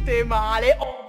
veramente male. Oh.